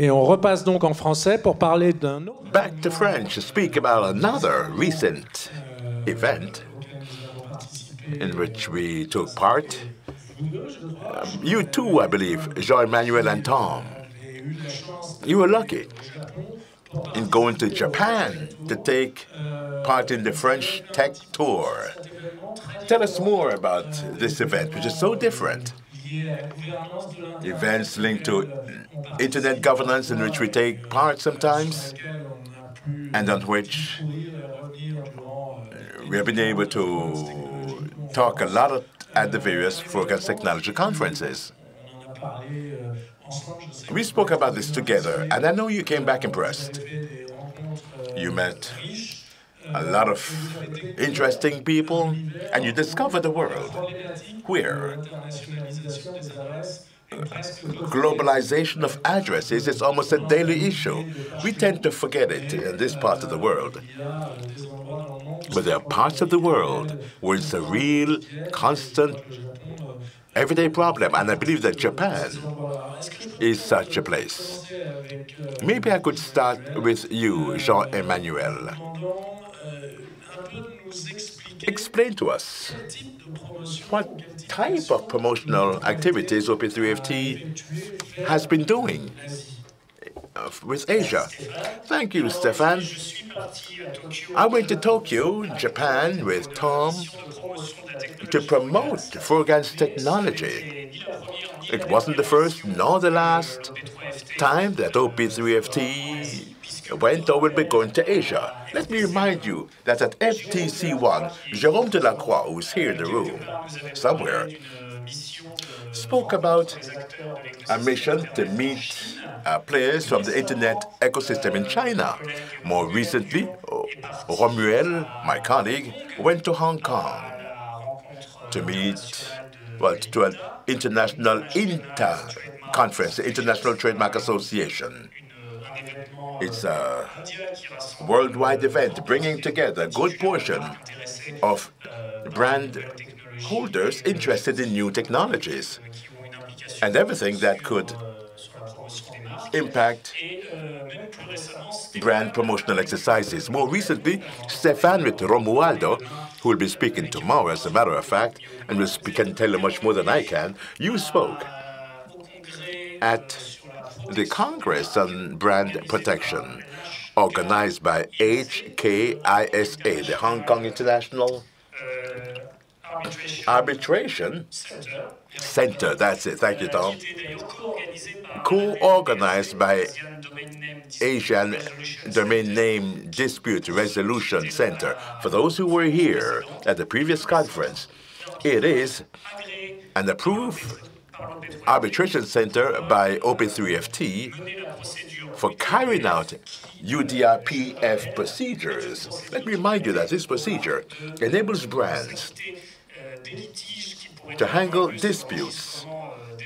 Et on repasse donc en français pour parler d'un autre. Back to French to speak about another recent event in which we took part. Um, you too, I believe, Jean-Emmanuel and Tom. You were lucky in going to Japan to take part in the French Tech Tour. Tell us more about this event, which is so different. Events linked to internet governance in which we take part sometimes, and on which we have been able to talk a lot at the various Frogans Technology conferences. We spoke about this together, and I know you came back impressed. You met a lot of interesting people, and you discover the world where globalization of addresses is almost a daily issue. We tend to forget it in this part of the world. But there are parts of the world where it's a real, constant, everyday problem, and I believe that Japan is such a place. Maybe I could start with you, Jean-Emmanuel. Explain to us what type of promotional activities OP3FT has been doing uh, with Asia. Thank you, Stefan. I went to Tokyo, Japan, with Tom to promote Frogans technology. It wasn't the first nor the last time that OP3FT went or will be going to Asia. Let me remind you that at FTC1, Jérôme Delacroix, who's here in the room somewhere, spoke about a mission to meet uh, players from the internet ecosystem in China. More recently, Romuel, my colleague, went to Hong Kong to meet, well, to an international INTA conference, the International Trademark Association. It's a worldwide event bringing together a good portion of brand holders interested in new technologies and everything that could impact brand promotional exercises. More recently, Stefan with Romualdo, who will be speaking tomorrow, as a matter of fact, and will can tell you much more than I can, you spoke at the Congress on Brand Protection, organized by HKISA, the Hong Kong International Arbitration Center. That's it. Thank you, Tom. Co-organized by Asian Domain Name Dispute Resolution Center. For those who were here at the previous conference, it is an approved arbitration center by OP3FT for carrying out UDRPF procedures. Let me remind you that this procedure enables brands to handle disputes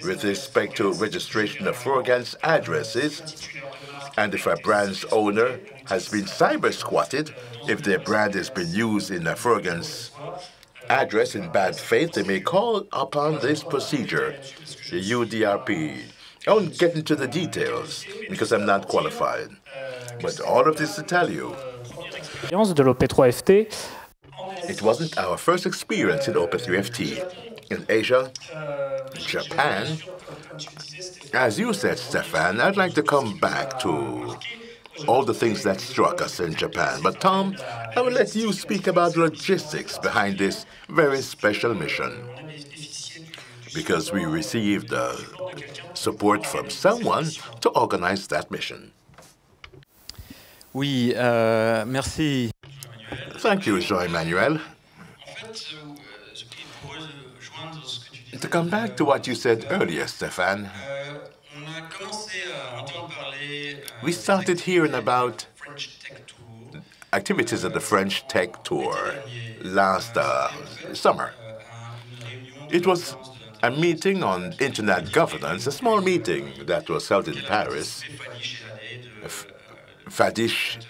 with respect to registration of Frogans addresses, and if a brand's owner has been cyber squatted, if their brand has been used in a Frogans address in bad faith, they may call upon this procedure, the UDRP. I won't get into the details because I'm not qualified. But all of this to tell you. de l'OP3FT. It wasn't our first experience in OP3FT. In Asia, Japan, as you said, Stefan, I'd like to come back to all the things that struck us in Japan. But Tom, I will let you speak about logistics behind this very special mission. Because we received uh, support from someone to organize that mission. Oui, euh, merci. Thank you, Jean-Emmanuel. To come back to what you said earlier, Stefan, we started hearing about activities of the French Tech Tour last uh, summer. It was a meeting on internet governance, a small meeting that was held in Paris. Fadish,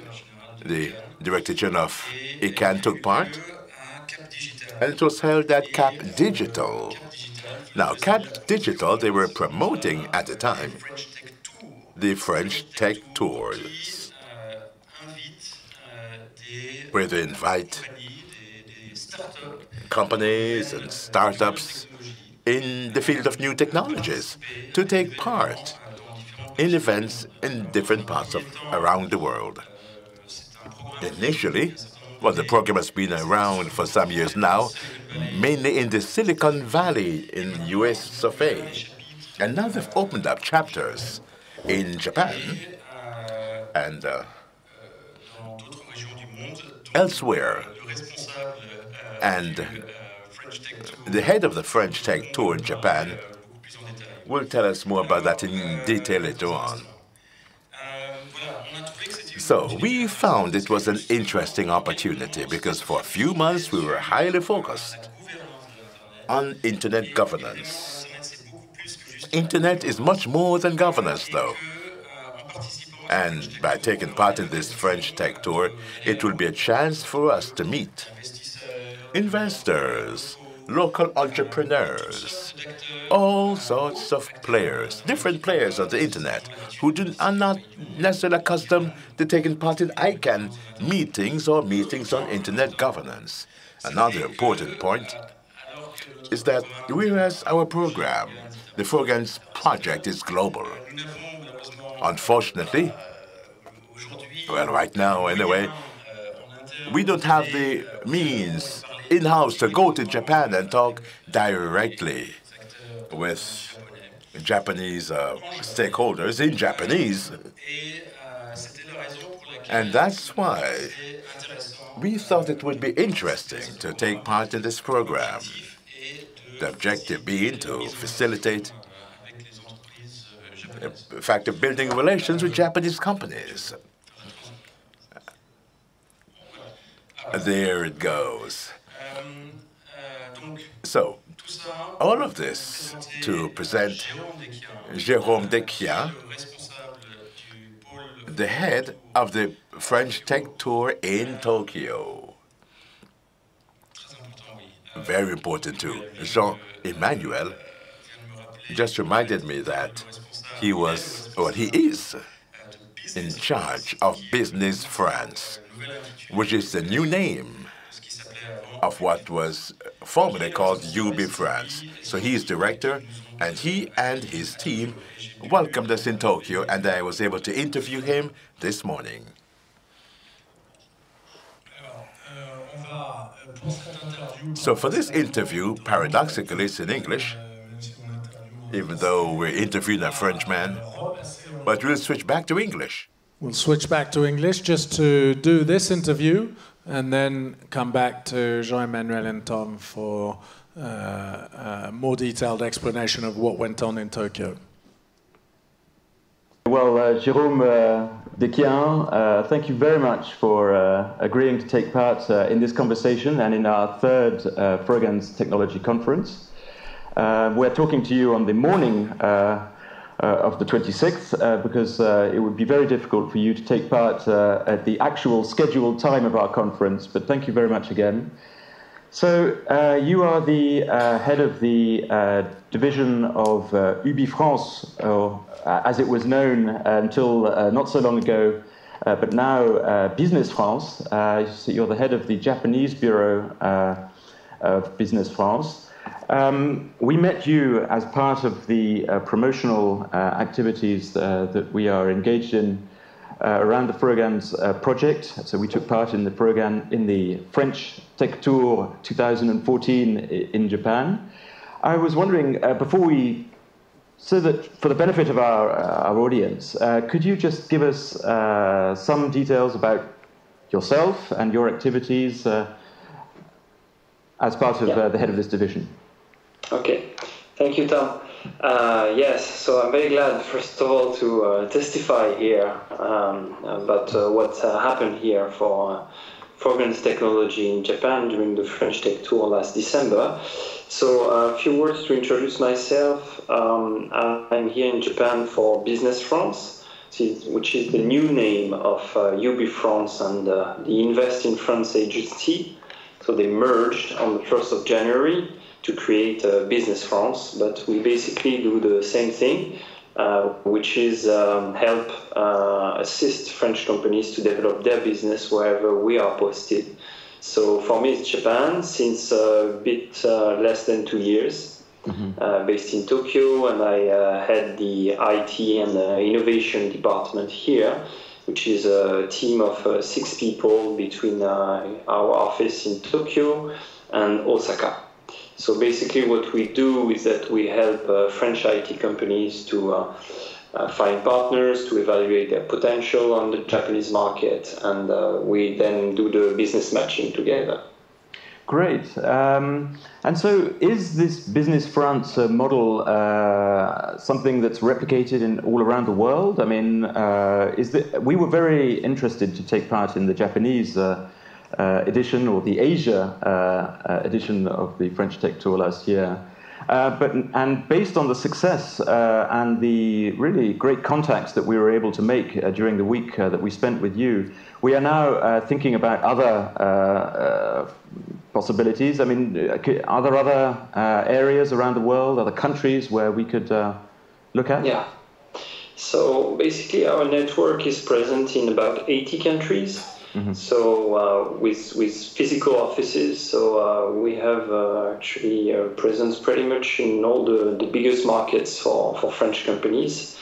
the Director General of ICANN, took part, and it was held at Cap Digital. Now, Cap Digital, they were promoting at the time the French tech tours, where they invite companies and startups in the field of new technologies to take part in events in different parts of around the world. Initially, well, the program has been around for some years now, mainly in the Silicon Valley in US of A. And now they've opened up chapters in Japan and uh, elsewhere. And the head of the French Tech Tour in Japan will tell us more about that in detail later on. So we found it was an interesting opportunity because for a few months we were highly focused on internet governance. Internet is much more than governance, though. And by taking part in this French tech tour, it will be a chance for us to meet investors, local entrepreneurs, all sorts of players, different players on the internet who do, are not necessarily accustomed to taking part in ICANN meetings or meetings on internet governance. Another important point is that we whereas our program, the Frogans project, is global, unfortunately, well, right now anyway, we don't have the means in-house to go to Japan and talk directly with Japanese uh, stakeholders in Japanese. And that's why we thought it would be interesting to take part in this program. The objective being to facilitate uh, the fact of building relations with Japanese companies. There it goes. So, all of this to present Jérôme Desquiens, the head of the French Tech Tour in Tokyo. Very important too. Jean Emmanuel just reminded me that he was, or he is, in charge of Business France, which is the new name of what was formerly called UBI France. So he's director, and he and his team welcomed us in Tokyo, and I was able to interview him this morning. So for this interview, paradoxically, it's in English, even though we're interviewing a Frenchman, but we'll switch back to English. We'll switch back to English just to do this interview and then come back to Jean-Emmanuel and Tom for uh, a more detailed explanation of what went on in Tokyo. Well, uh, Jérôme uh, Desquiens, uh, thank you very much for uh, agreeing to take part uh, in this conversation and in our third uh, Technology Conference. we're talking to you on the morning uh, of the 26th, uh, because it would be very difficult for you to take part at the actual scheduled time of our conference. But thank you very much again. So uh, you are the uh, head of the uh, division of UBI France, or as it was known until not so long ago, but now Business France. So you're the head of the Japanese bureau of Business France. Um, we met you as part of the uh, promotional uh, activities uh, that we are engaged in uh, around the uh, project. So we took part in the program in the French Tech Tour 2014 in Japan. I was wondering, uh, before we, so that for the benefit of our, our audience, could you just give us some details about yourself and your activities as part of yeah. the head of this division? Okay, thank you, Tom. Uh, yes, so I'm very glad, first of all, to uh, testify here um, about uh, what uh, happened here for uh, Frogans technology in Japan during the French Tech Tour last December. So, uh, a few words to introduce myself. Um, I'm here in Japan for Business France, which is the new name of UBI France and the Invest in France agency. So, they merged on the 1st of January to create a Business France, but we basically do the same thing. Uh, which is um, help uh, assist French companies to develop their business wherever we are posted. So for me, it's Japan since a bit uh, less than two years, mm-hmm. based in Tokyo, and I had the IT and innovation department here which is a team of uh, six people between uh, our office in Tokyo and Osaka. So basically, what we do is that we help uh, French IT companies to uh, uh, find partners, to evaluate their potential on the Japanese market, and uh, we then do the business matching together. Great. Um, and so, is this Business France uh, model uh, something that's replicated in all around the world? I mean, uh, is the, we were very interested to take part in the Japanese uh, Uh, edition or the Asia uh, uh, edition of the French Tech Tour last year. Uh, but and based on the success and the really great contacts that we were able to make during the week that we spent with you, we are now thinking about other possibilities? I mean, are there other uh, areas around the world, other countries where we could uh, look at? Yeah. So basically, our network is present in about 80 countries. Mm-hmm. So uh, with with physical offices, so uh, we have uh, actually a presence pretty much in all the, the biggest markets for, for French companies.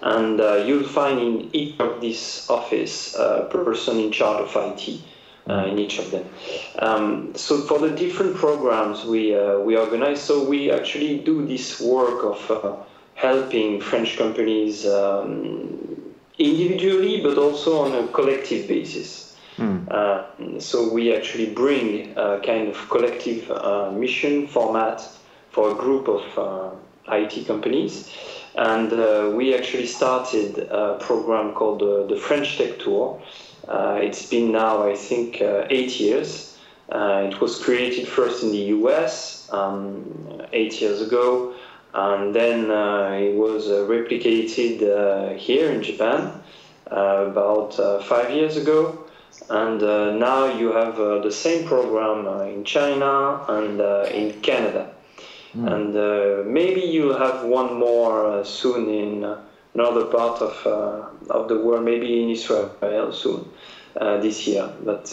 And uh, you'll find in each of these office a person in charge of IT uh, in each of them. Um, so for the different programs we uh, we organize, so we actually do this work of uh, helping French companies um, individually, but also on a collective basis. Mm. so we actually bring a kind of collective uh, mission format for a group of uh, IT companies. And we actually started a program called the French Tech Tour, uh, it's been now, I think, uh, eight years. Uh, it was created first in the US um, eight years ago, and then it was replicated here in Japan about five years ago. And uh, now you have uh, the same program uh, in China and in Canada. Mm. And maybe you'll have one more soon in another part of, uh, of the world, maybe in Israel soon uh, this year, but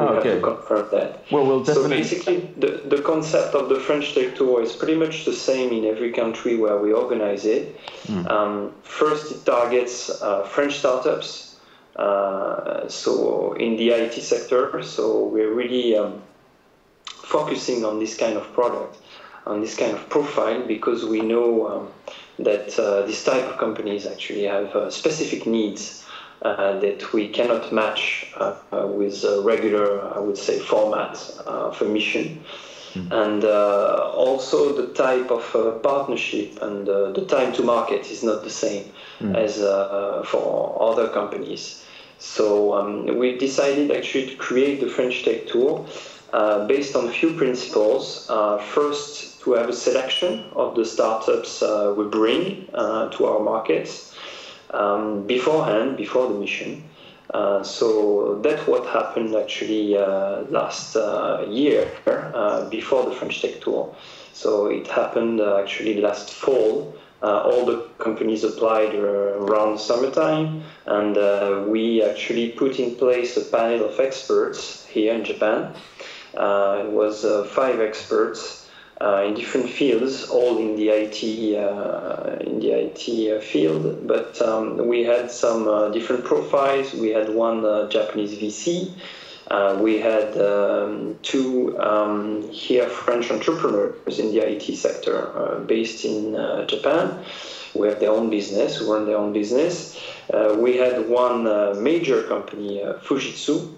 oh, okay. have to confirm that. Well, we'll definitely... So basically, the, the concept of the French Tech Tour is pretty much the same in every country where we organize it. Mm. Um, first, it targets uh, French startups, uh, so in the IT sector. So we're really um, focusing on this kind of product, on this kind of profile, because we know um, that uh, this type of companies actually have uh, specific needs that we cannot match uh, uh, with a regular, I would say, format for mission. Mm. And also the type of partnership and the time to market is not the same mm. as for other companies. So um, we decided actually to create the French Tech Tour uh, based on a few principles. Uh, first, to have a selection of the startups uh, we bring uh, to our markets um, beforehand, before the mission. Uh, so that's what happened actually uh, last uh, year before the French Tech Tour. So it happened actually last fall. all the companies applied around summertime, and we actually put in place a panel of experts here in Japan. it was five experts uh, in different fields, all in the IT uh, in the IT uh, field. But um, we had some uh, different profiles. We had one uh, Japanese VC. Uh, we had um, two um, here French entrepreneurs in the IT sector based in Japan who have their own business, who run their own business. we had one major company, Fujitsu,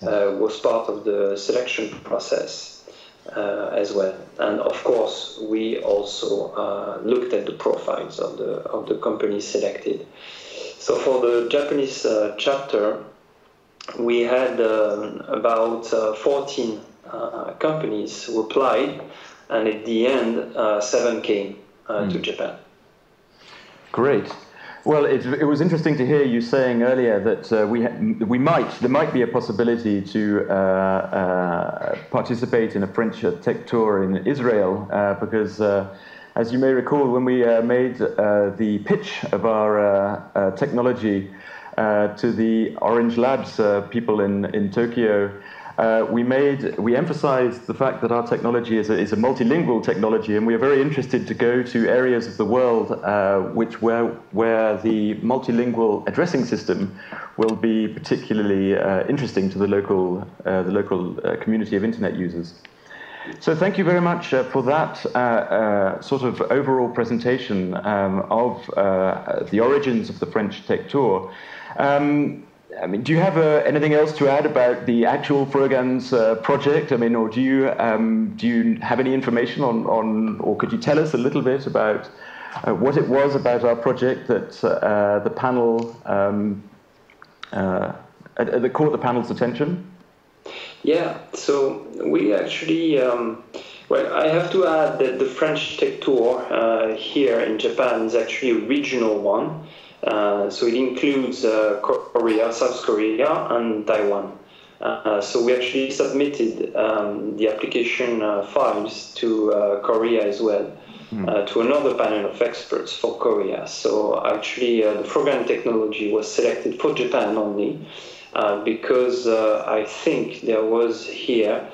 was part of the selection process uh, as well. And of course, we also uh, looked at the profiles of the of the companies selected. So for the Japanese uh, chapter, we had um, about uh, 14 uh, companies who applied, and at the end, uh, seven came mm. to hmm. Japan. Great. Well, it, it, was interesting to hear you saying earlier that uh, we, we might, there might be a possibility to uh, uh, participate in a French tech tour in Israel, uh, because uh, as you may recall, when we uh, made uh, the pitch of our uh, uh technology uh, to the Orange Labs uh, people in, in Tokyo, we made we emphasized the fact that our technology is a, is a, multilingual technology, and we are very interested to go to areas of the world which where where the multilingual addressing system will be particularly interesting to the local the local community of internet users. So thank you very much uh, for that uh, uh, sort of overall presentation um, of uh, the origins of the French Tech Tour. Um, I mean, do you have uh, anything else to add about the actual Frogans uh, project? I mean, or do you um, do you have any information on, on, or could you tell us a little bit about what it was about our project that the panel um, that caught the panel's attention? Yeah, so we actually, um, well, I have to add that the French Tech Tour uh, here in Japan is actually a regional one. Uh, so it includes uh, Korea, South Korea, and Taiwan. Uh, so we actually submitted um, the application uh, files to uh, Korea as well. Mm. to another panel of experts for Korea. So actually, the Frogans technology was selected for Japan only, uh, because uh, I think there was here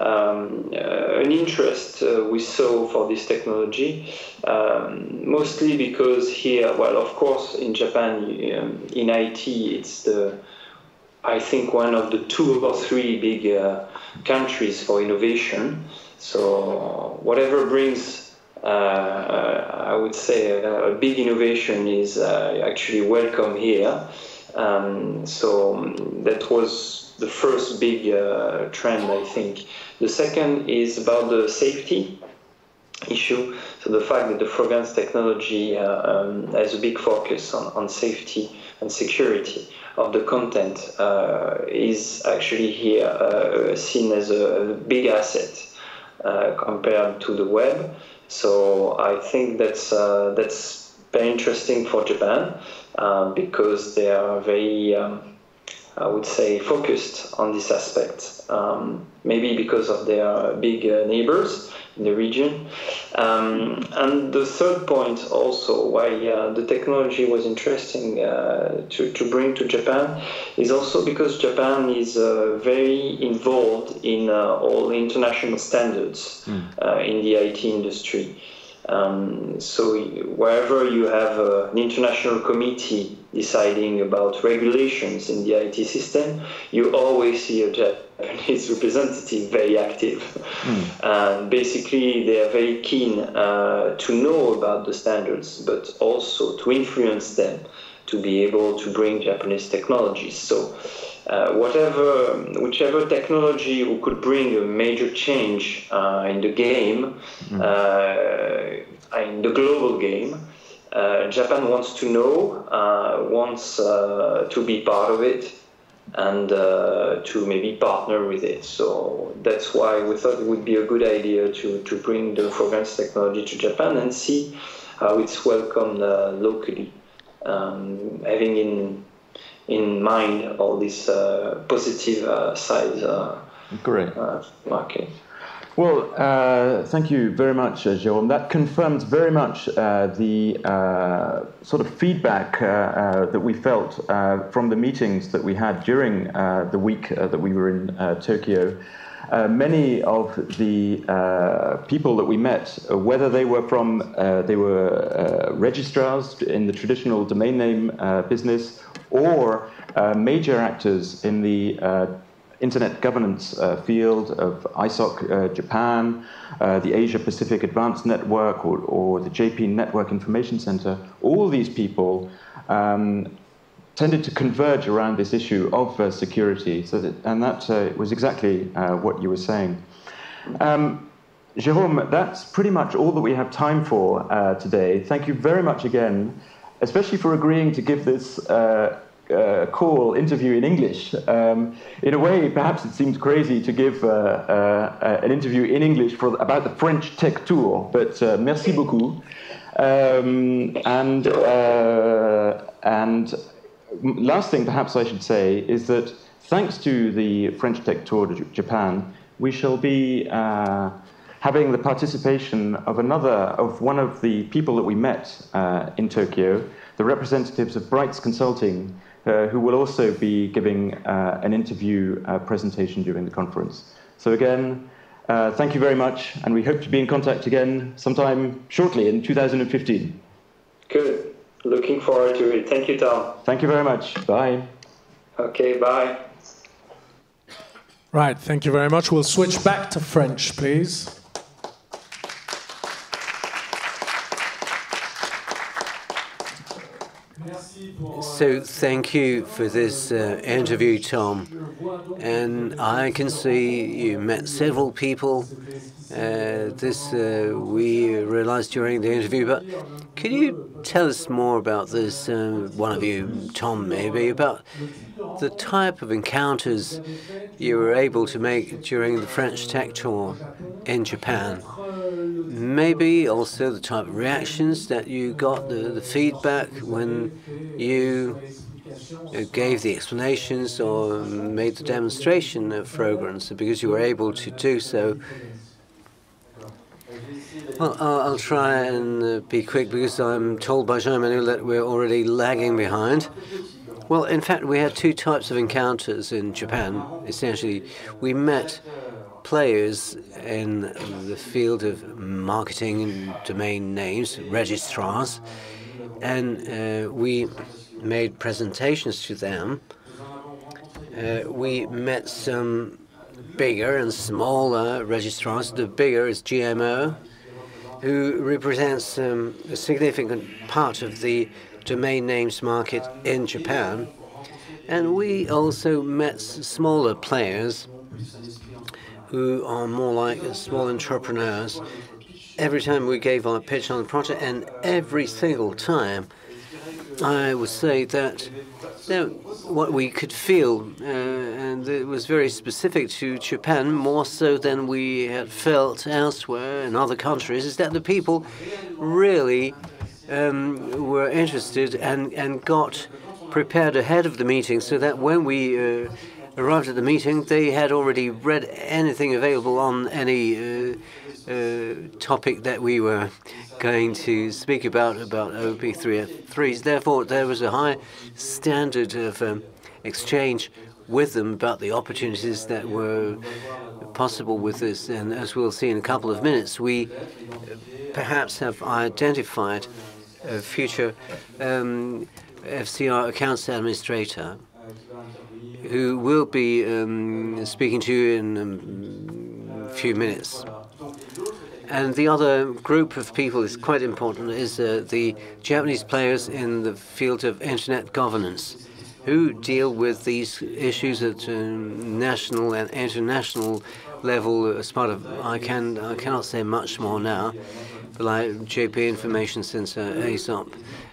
um, uh, an interest uh, we saw for this technology, um, mostly because here, well, of course, in Japan, um, in IT, it's the, I think, one of the two or three big uh, countries for innovation. So whatever brings, uh, I would say, a, a big innovation is actually welcome here. Um, so um, that was the first big uh, trend, I think. The second is about the safety issue. So the fact that the Frogans technology uh, um, has a big focus on, on safety and security of the content uh, is actually here uh, seen as a, big asset uh, compared to the web. So I think that's uh, that's very interesting for Japan um, because they are very, um, I would say, focused on this aspect. Um, maybe because of their big uh, neighbors in the region. Um, and the third point, also, why uh, the technology was interesting uh, to, to bring to Japan, is also because Japan is uh, very involved in uh, all international standards mm. in the IT industry. Um, so wherever you have uh, an international committee deciding about regulations in the IT system, you always see a Japanese representative very active. Mm. And basically, they are very keen uh, to know about the standards, but also to influence them to be able to bring Japanese technologies. So uh, whatever, whichever technology could bring a major change uh, in the game, mm. uh, in the global game, uh, Japan wants to know, uh, wants to be part of it, and to maybe partner with it. So that's why we thought it would be a good idea to, to bring the Frogans technology to Japan and see how it's welcomed locally. Um, having in in mind all these uh, positive uh, sides. Uh, Great. market. Well, uh, thank you very much, uh, Jerome. That confirms very much uh, the sort of feedback that we felt from the meetings that we had during the week that we were in Tokyo. Uh, many of the uh, people that we met, uh, whether they were from, they were registrars in the traditional domain name business or uh, major actors in the uh, internet governance uh, field of ISOC uh, Japan, uh, the Asia Pacific Advanced Network, or, or, the JP Network Information Center, all these people um, tended to converge around this issue of uh, security. So that, and that was exactly what you were saying. Um, Jerome, that's pretty much all that we have time for today. Thank you very much again especially for agreeing to give this uh, uh, call interview in English. Um, in a way, perhaps it seems crazy to give uh, uh, an interview in English for, about the French tech tour, but uh, merci beaucoup. Um, and, uh, and last thing, perhaps I should say, is that thanks to the French tech tour to Japan, we shall be having the participation of another, of one of the people that we met uh, in Tokyo, the representatives of Brights Consulting, uh, who will also be giving uh, an interview uh, presentation during the conference. So again, uh, thank you very much, and we hope to be in contact again sometime shortly in 2015. Good. Looking forward to it. Thank you, Tom. Thank you very much. Bye. Okay, bye. Right, thank you very much. We'll switch back to French, please. So, thank you for this uh, interview, Tom. And I can see you met several people. Uh, this uh, we realized during the interview, but can you tell us more about this? Uh, one of you, Tom, maybe, about the type of encounters you were able to make during the French Tech Tour in Japan. Maybe also the type of reactions that you got, the, the feedback when you gave the explanations or made the demonstration of Frogans, because you were able to do so. Well, I'll, try and uh, be quick because I'm told by Jean-Emmanuel that we're already lagging behind. Well, in fact, we had two types of encounters in Japan. Essentially, we met players in the field of marketing and domain names, registrars, and uh, we made presentations to them. Uh, we met some bigger and smaller registrars. The bigger is GMO, who represents um, a significant part of the domain names market in Japan. And we also met smaller players who are more like small entrepreneurs. Every time we gave our pitch on the project, and every single time, I would say that you know, what we could feel, uh, and it was very specific to Japan, more so than we had felt elsewhere in other countries, is that the people really um, were interested and, and got prepared ahead of the meeting so that when we uh, arrived at the meeting, they had already read anything available on any uh, uh, topic that we were going to speak about, about OP3FT's. Therefore, there was a high standard of um, exchange with them about the opportunities that were possible with this. And as we'll see in a couple of minutes, we perhaps have identified a future um, FCR accounts administrator who will be um, speaking to you in a few minutes. And the other group of people is quite important is uh, the Japanese players in the field of internet governance who deal with these issues at national and international level as part of I can I cannot say much more now but like JP Information Center ASOP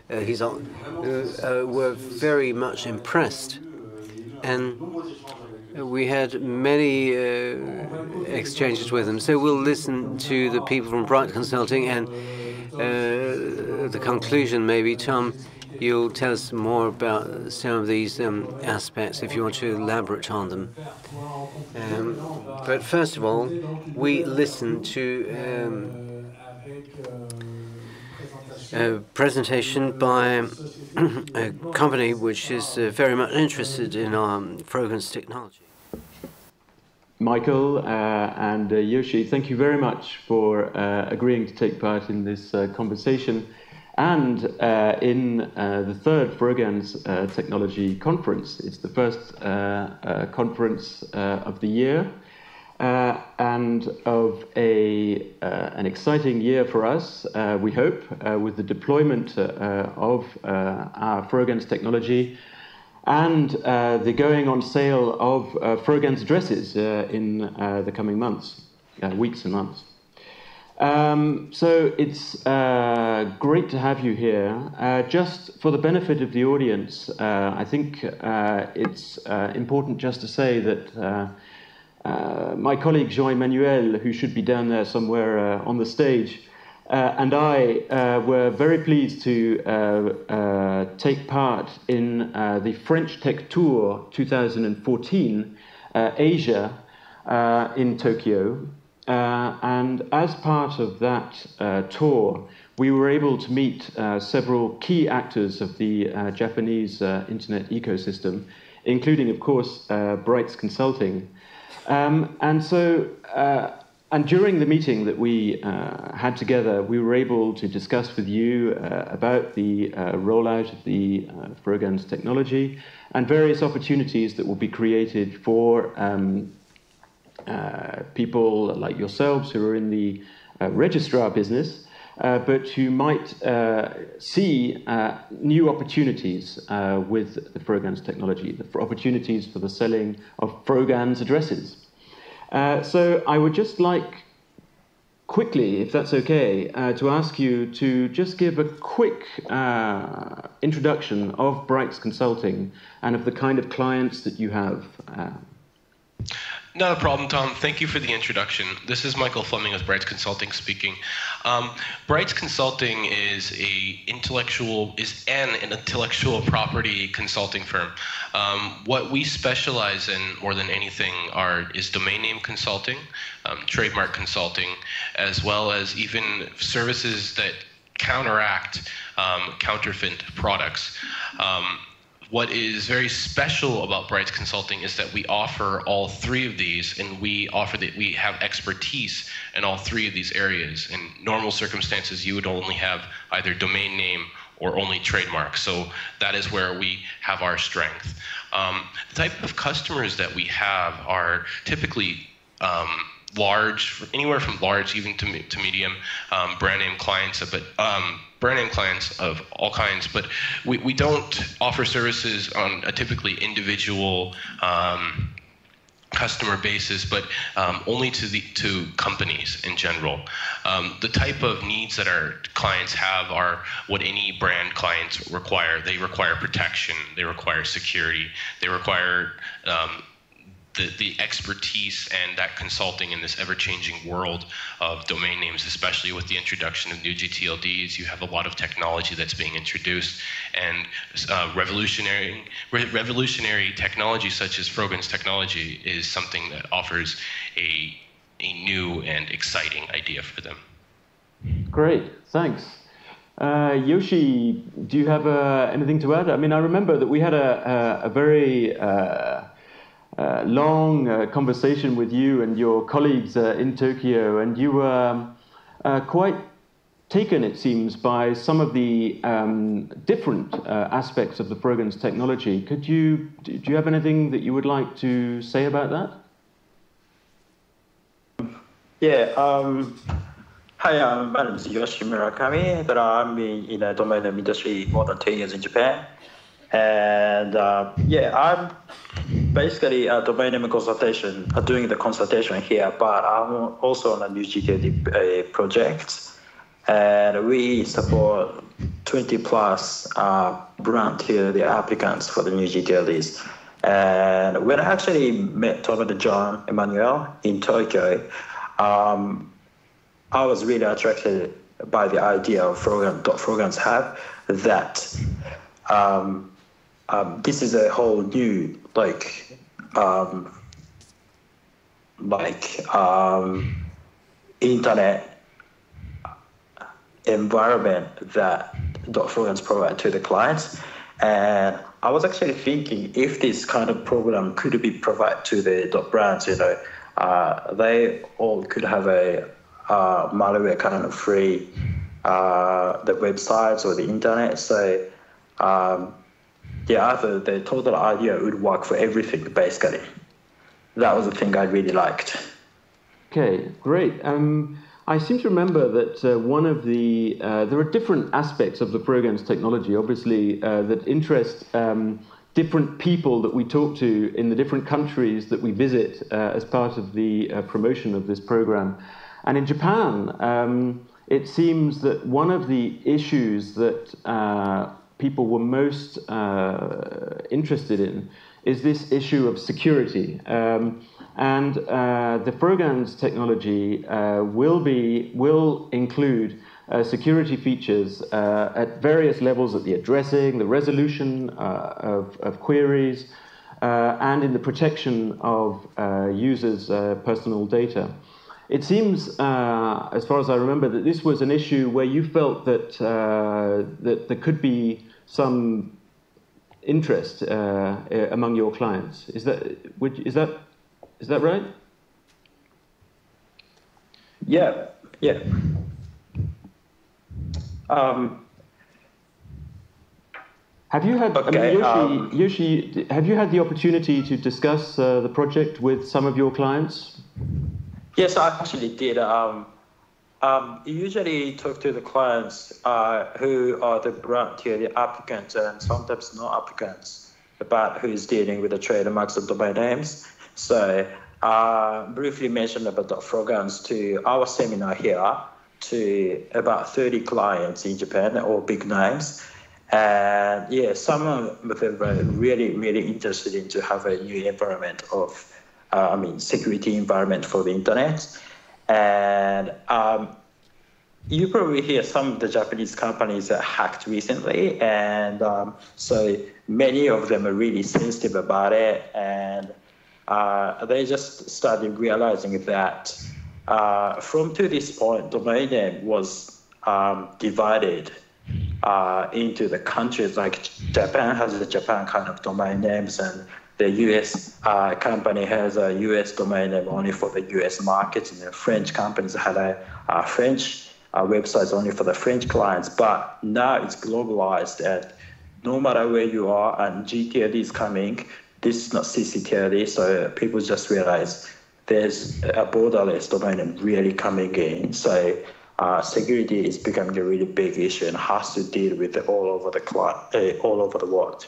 uh, he's uh, uh, were very much impressed. And we had many uh, exchanges with them. So we'll listen to the people from Brights Consulting and uh, the conclusion, maybe. Tom, you'll tell us more about some of these um, aspects if you want to elaborate on them. Um, but first of all, we listen to um, a presentation by a company which is uh, very much interested in our um, Frogans technology. Michael uh, and uh, Yoshi, thank you very much for uh, agreeing to take part in this uh, conversation and uh, in uh, the third Frogans Technology Conference. It's the first conference of the year and of a, an exciting year for us, we hope, with the deployment of our Frogans technology and uh, the going on sale of uh, Frogans dresses uh, in uh, the coming months, uh, weeks and months. Um, so it's uh, great to have you here. just for the benefit of the audience, I think it's important just to say that my colleague Jean-Emmanuel, who should be down there somewhere on the stage, uh, and I uh, were very pleased to uh, uh take part in uh, the French Tech Tour 2014 uh, Asia in Tokyo. and as part of that tour, we were able to meet several key actors of the Japanese internet ecosystem, including, of course, Brights Consulting. Um, and so, and during the meeting that we had together, we were able to discuss with you about the rollout of the uh, technology and various opportunities that will be created for um, uh, people like yourselves who are in the uh, registrar business, uh, but who might uh, see uh, new opportunities uh, with the Frogans technology, the opportunities for the selling of Frogans addresses. So I would just like quickly, if that's okay, uh, to ask you to just give a quick uh, introduction of Brights Consulting and of the kind of clients that you have. Not a problem, Tom. Thank you for the introduction. This is Michael Flemming with Brights Consulting speaking. Um, Brights Consulting is a intellectual is an, intellectual property consulting firm. Um, what we specialize in more than anything are is domain name consulting, um, trademark consulting, as well as even services that counteract um, counterfeit products. What is very special about Brights Consulting is that we offer all three of these, and we offer that we have expertise in all three of these areas. In normal circumstances, you would only have either domain name or only trademark. So that is where we have our strength. Um, the type of customers that we have are typically um, large, anywhere from large even to, to medium um, brand name clients, but um, brand name clients of all kinds. But we, we don't offer services on a typically individual um, customer basis, but um, only to the to companies in general. Um, the type of needs that our clients have are what any brand clients require. They require protection. They require security. They require um, the, the expertise and that consulting in this ever-changing world of domain names, especially with the introduction of new GTLDs, you have a lot of technology that's being introduced, and uh, revolutionary re- revolutionary technology such as Frogans technology is something that offers a a new and exciting idea for them. Great, thanks. Uh, Yoshi, do you have uh, anything to add? I mean, I remember that we had a, a, a very uh, uh, long uh, conversation with you and your colleagues uh, in Tokyo, and you were um, uh, quite taken, it seems, by some of the um, different uh, aspects of the Frogans technology. Could you do you have anything that you would like to say about that? Yeah. Um, hi, um, my name is Yoshi Murakami. I've been in the domain industry more than 10 years in Japan. And uh, yeah, I'm basically domain name consultation, uh, doing the consultation here, but I'm also on a new GTLD uh, project. And we support 20 plus uh, brand to the applicants for the new GTLDs. And when I actually met Tom and Jean-Emmanuel in Tokyo, um, I was really attracted by the idea of program, programs have that um, um, this is a whole new like um, like um, internet environment that dot programs provide to the clients. And I was actually thinking if this kind of program could be provided to the dot brands you know uh, they all could have a uh, malware kind of free uh, the websites or the internet. So um, I thought the total idea would work for everything, basically. That was the thing I really liked. Okay, great. Um, I seem to remember that uh, one of the uh, there are different aspects of the Frogans technology, obviously, uh, that interest um, different people that we talk to in the different countries that we visit uh, as part of the uh, promotion of this program. And in Japan, um, it seems that one of the issues that uh, people were most uh, interested in is this issue of security. Um, and uh, the Frogans technology uh, will be will include uh, security features uh, at various levels of the addressing, the resolution uh, of, of, queries, and in the protection of users' personal data. it seems, uh, as far as I remember, that this was an issue where you felt that uh, that there could be some interest uh, among your clients. Is that would, is that is that right? Yeah, yeah. Um, have you had, okay, I mean, Yoshi, um, Yoshi, have you had the opportunity to discuss uh, the project with some of your clients? Yes, I actually did. Um, um, usually talk to the clients uh, who are the brand the applicants, and sometimes no applicants about who is dealing with the trademarks and domain names. So uh, briefly mentioned about the Frogans to our seminar here to about 30 clients in Japan, all big names. And yeah, some of them were really, really interested in to have a new environment of, uh, I mean, security environment for the internet. And um, you probably hear some of the Japanese companies that hacked recently, and um, so many of them are really sensitive about it, and uh, they just started realizing that uh, from to this point, domain name was um, divided uh, into the countries. Like Japan has the Japan kind of domain names and the US uh, company has a US domain name only for the US markets and the French companies had a, a French uh, websites only for the French clients. But now it's globalized and no matter where you are and GTLD is coming, this is not CCTLD, so people just realize there's a borderless domain name really coming in. So uh, security is becoming a really big issue and has to deal with it all over the uh, all over the world,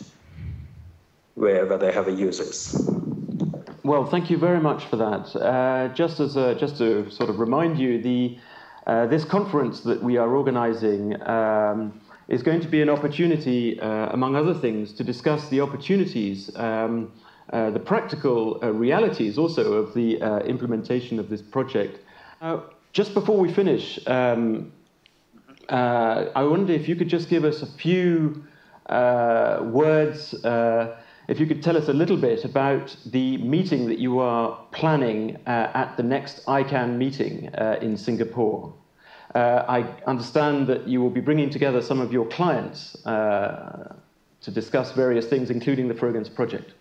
wherever they have a users. Well, thank you very much for that. Uh, just as a, just to sort of remind you, the uh, this conference that we are organising um, is going to be an opportunity, uh, among other things, to discuss the opportunities. Um, uh, the practical realities also of the implementation of this project. Just before we finish, um, uh, I wonder if you could just give us a few uh, words, uh, if you could tell us a little bit about the meeting that you are planning uh, at the next ICANN meeting uh, in Singapore. Uh, I understand that you will be bringing together some of your clients to discuss various things, including the Frogans project.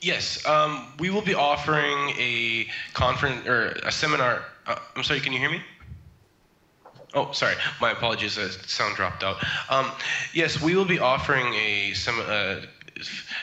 Yes, um, we will be offering a conference or a seminar. Uh, I'm sorry, can you hear me? Oh, sorry, my apologies. The sound dropped out. Um, yes, we will be offering a uh,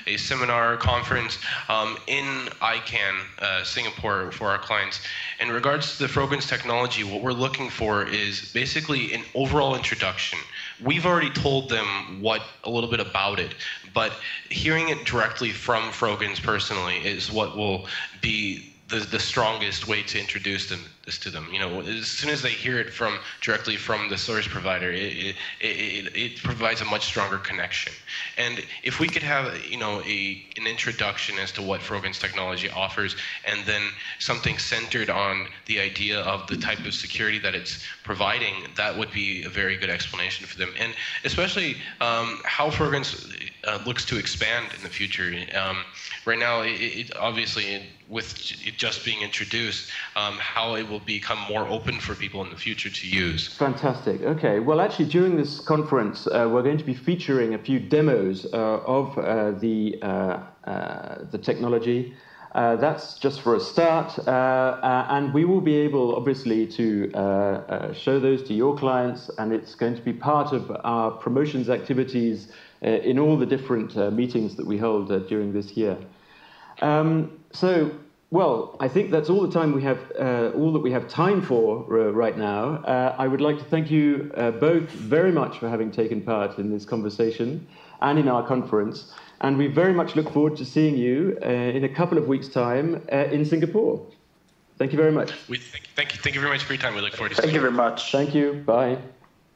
a seminar conference um, in ICANN, uh, Singapore, for our clients. In regards to the Frogans technology, what we're looking for is basically an overall introduction. We've already told them what a little bit about it, but hearing it directly from Frogans personally is what will be the, the strongest way to introduce them this to them. You know, as soon as they hear it from directly from the source provider, it, it, it, it, provides a much stronger connection. And if we could have, you know, a, an introduction as to what Frogans technology offers, and then something centered on the idea of the type of security that it's providing, that would be a very good explanation for them. And especially um, how Frogans uh, looks to expand in the future. Um, right now, it, obviously, with it just being introduced, um, how it will become more open for people in the future to use. Fantastic. Okay. Well, actually, during this conference, uh, we're going to be featuring a few demos uh, of uh, the uh, uh, the technology. Uh, that's just for a start, and we will be able, obviously, to show those to your clients, and it's going to be part of our promotions activities in all the different meetings that we hold during this year. Um, so, well, I think that's all the time we have, uh, all that we have time for uh, right now. Uh, I would like to thank you uh, both very much for having taken part in this conversation and in our conference. And we very much look forward to seeing you uh, in a couple of weeks' time uh, in Singapore. Thank you very much. We thank, thank, you, thank you very much for your time. We look forward to seeing you. Thank you very much. Thank you. Bye.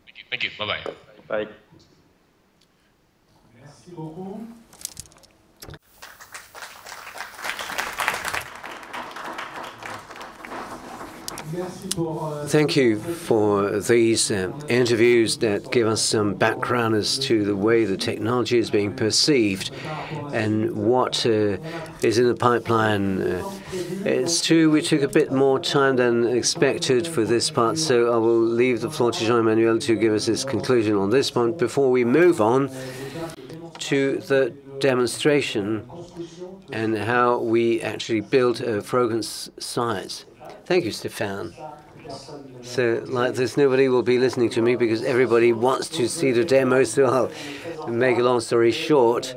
Thank you. Thank you. Bye-bye. Bye. Merci beaucoup. Thank you for these uh, interviews that give us some background as to the way the technology is being perceived and what uh, is in the pipeline. Uh, it's true we took a bit more time than expected for this part, so I will leave the floor to Jean-Emmanuel to give us his conclusion on this point before we move on to the demonstration and how we actually built a Frogans site. Thank you, Stefan. So, like this, nobody will be listening to me because everybody wants to see the demo. So, I'll make a long story short.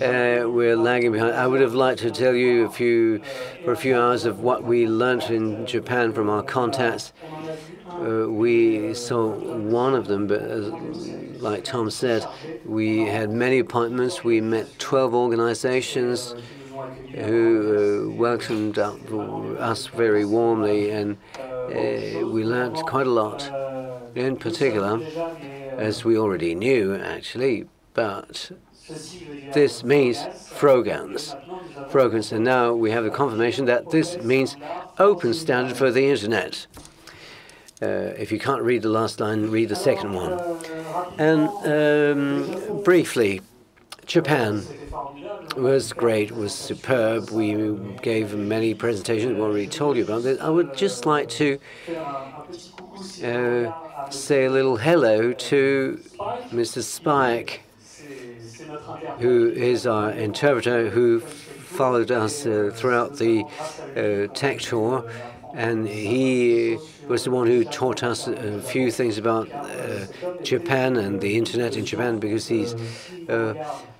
Uh, we're lagging behind. I would have liked to tell you a few, for a few hours of what we learnt in Japan from our contacts. Uh, we saw one of them, but as, like Tom said, we had many appointments. We met 12 organizations who uh, welcomed us very warmly, and uh, we learned quite a lot. In particular, as we already knew, actually, but this means Frogans. Frogans, and now we have a confirmation that this means open standard for the internet. Uh, if you can't read the last line, read the second one. And um, briefly, Japan was great, was superb. We gave many presentations, we already told you about this. I would just like to uh, say a little hello to Mr. Spike, who is our interpreter, who followed us uh, throughout the uh, tech tour, and he was the one who taught us a few things about uh, Japan and the internet in Japan because he's a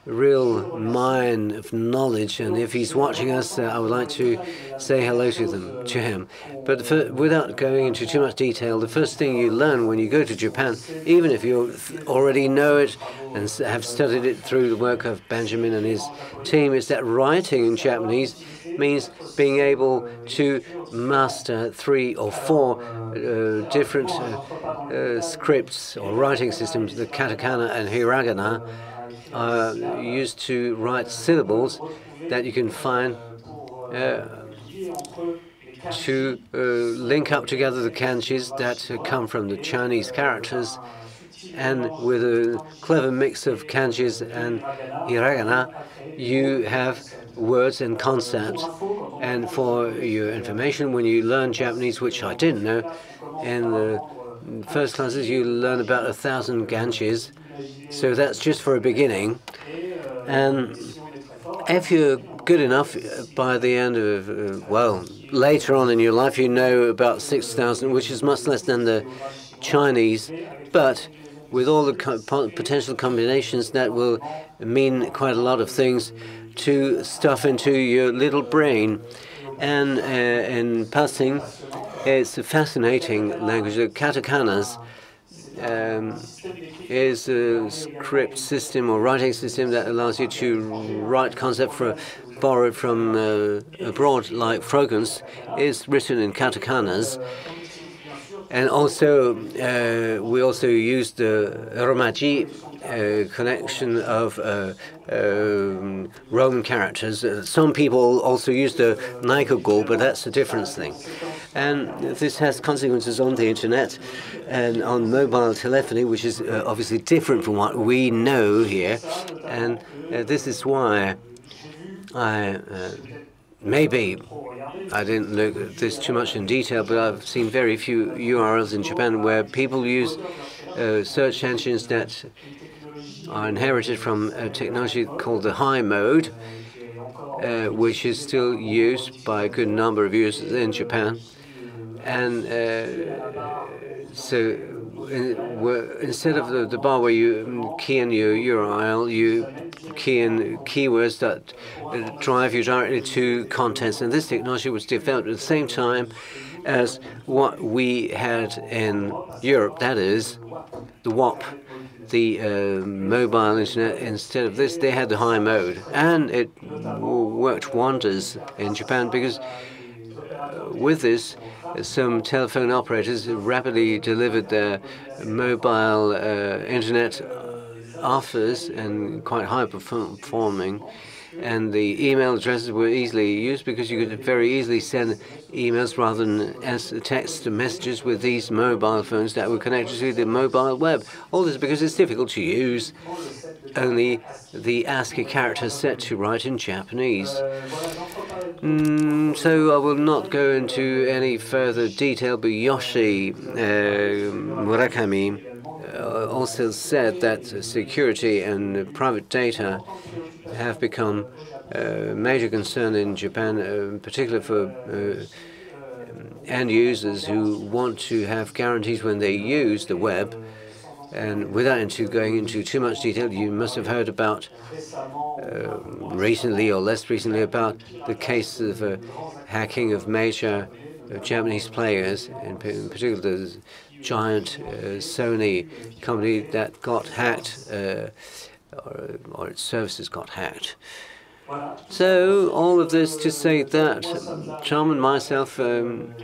real mine of knowledge. And if he's watching us, uh, I would like to say hello to them, to him. But for, without going into too much detail, the first thing you learn when you go to Japan, even if you already know it and have studied it through the work of Benjamin and his team, is that writing in Japanese means being able to master three or four uh, different uh, uh, scripts or writing systems, the katakana and hiragana, are used to write syllables that you can find uh, to uh, link up together the kanjis that come from the Chinese characters and with a clever mix of kanjis and hiragana, you have words and concepts. And for your information, when you learn Japanese, which I didn't know, in the first classes you learn about a thousand kanjis, so that's just for a beginning. And if you're good enough, by the end of, uh, well, later on in your life, you know about 6,000, which is much less than the Chinese. But with all the co potential combinations, that will mean quite a lot of things to stuff into your little brain. And uh, in passing, it's a fascinating language. The katakanas um, is a script system or writing system that allows you to write concept for borrowed from uh, abroad, like Frogans, is written in katakanas. And also, uh, we also use the Romaji uh, connection of uh, um, Roman characters. Uh, some people also use the Nikogo, but that's a different thing. And this has consequences on the internet and on mobile telephony, which is uh, obviously different from what we know here. And uh, this is why I maybe I didn't look at this too much in detail, but I've seen very few URLs in Japan where people use uh, search engines that are inherited from a technology called the i-mode, uh, which is still used by a good number of users in Japan. And uh, so in, instead of the, the bar where you key in your URL, you key in keywords that drive you directly to contents. And this technology was developed at the same time as what we had in Europe, that is, the WAP, the uh, mobile internet. Instead of this, they had the i-mode. And it worked wonders in Japan because uh, with this, some telephone operators rapidly delivered their mobile uh, internet offers and quite high performing. and the email addresses were easily used because you could very easily send emails rather than as text messages with these mobile phones that were connected to the mobile web. All this because it's difficult to use only the ASCII character set to write in Japanese. Mm, so I will not go into any further detail, but Yoshi uh, Murakami uh, also said that security and private data have become a major concern in Japan, uh, particularly for uh, end users who want to have guarantees when they use the web. And without into going into too much detail, you must have heard about uh, recently or less recently about the case of uh, hacking of major uh, Japanese players, in, in particular the giant uh, Sony company that got hacked, uh, or, or, its services got hacked. So all of this to say that Tom and myself um,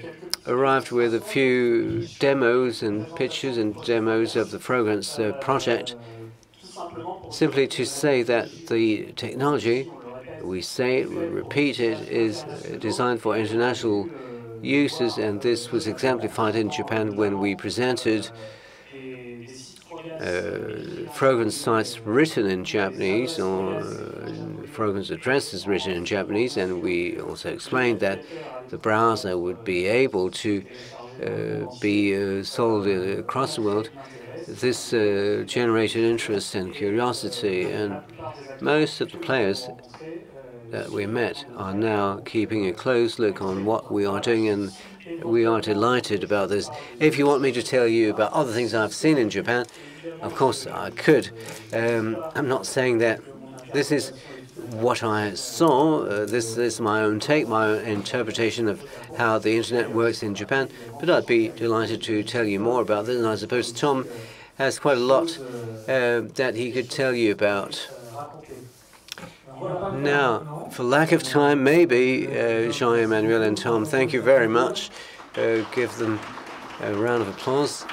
arrived with a few demos and pictures and demos of the Frogans uh, project, simply to say that the technology, we say it, we repeat it, is designed for international uses, and this was exemplified in Japan when we presented uh, Frogans sites written in Japanese or uh, Frogans addresses written in Japanese, and we also explained that the browser would be able to uh, be uh, sold across the world. This uh, generated interest and curiosity, and most of the players that we met are now keeping a close look on what we are doing, and we are delighted about this. If you want me to tell you about other things I've seen in Japan, of course I could. Um, I'm not saying that this is what I saw. Uh, this is my own take, my own interpretation of how the internet works in Japan. But I'd be delighted to tell you more about this. And I suppose Tom has quite a lot uh, that he could tell you about. Now, for lack of time, maybe uh, Jean-Emmanuel and Tom, thank you very much. Uh, give them a round of applause.